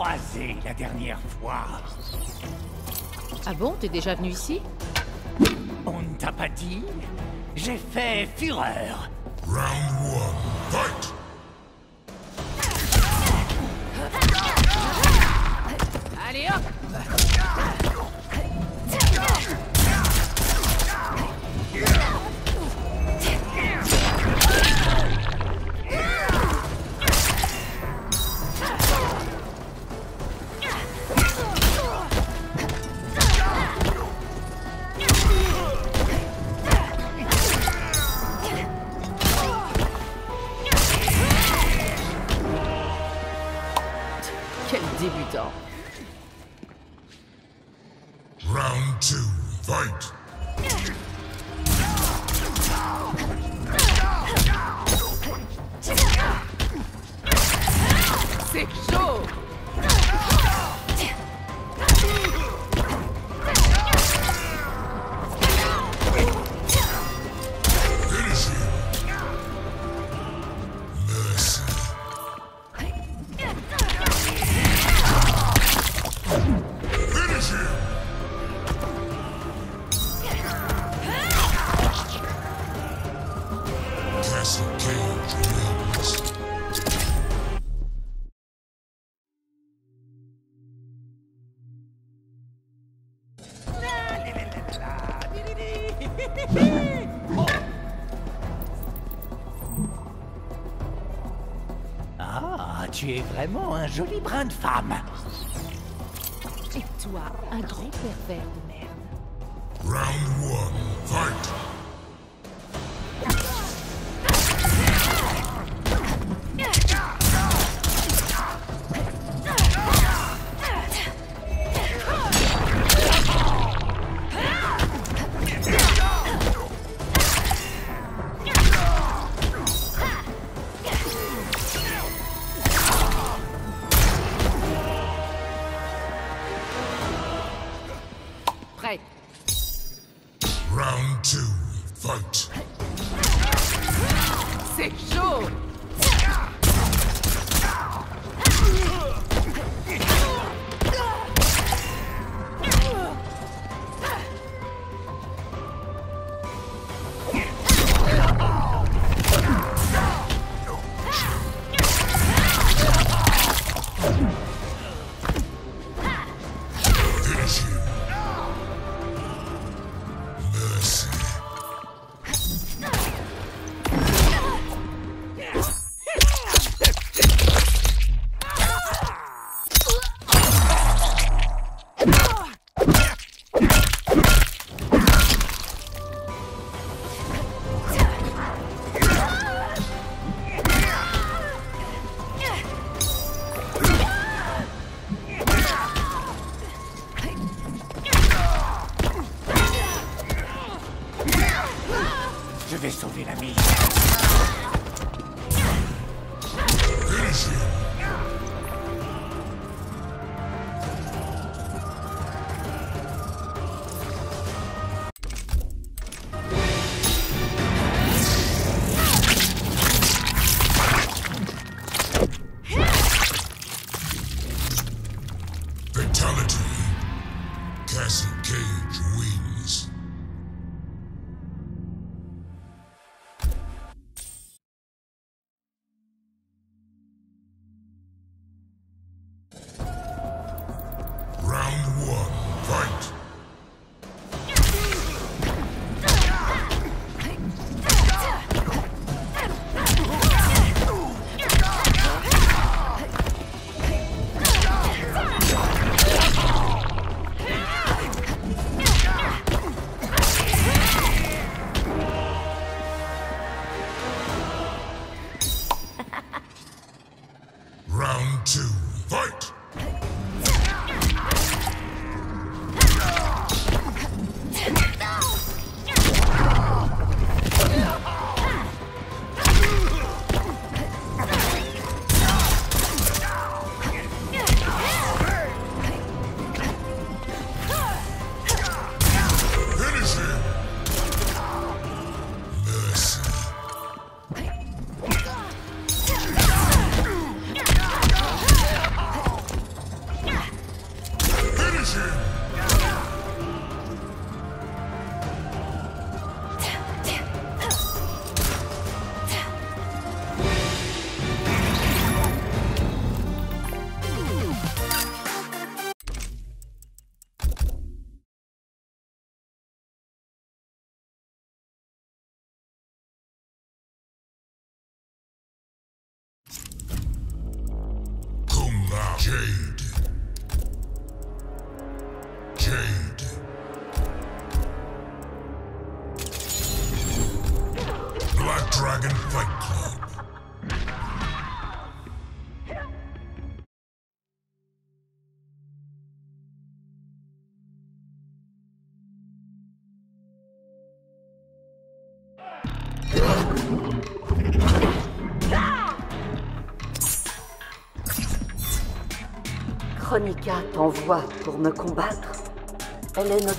croisé la dernière fois. Ah bon, t'es déjà venu ici? On ne t'a pas dit? J'ai fait fureur. Round one, fight! Round two, fight. Six. Ah, tu es vraiment un joli brin de femme. Et toi, un grand pervers de merde. Round one, fight! Ah! Crescent Cage we Chronica t'envoie pour me combattre. Elle est notre